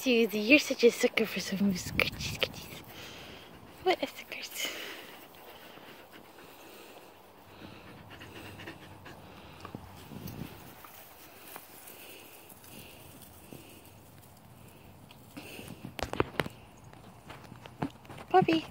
Susie, you're such a sucker for some scratchy scratchies. What a sucker! Puppy.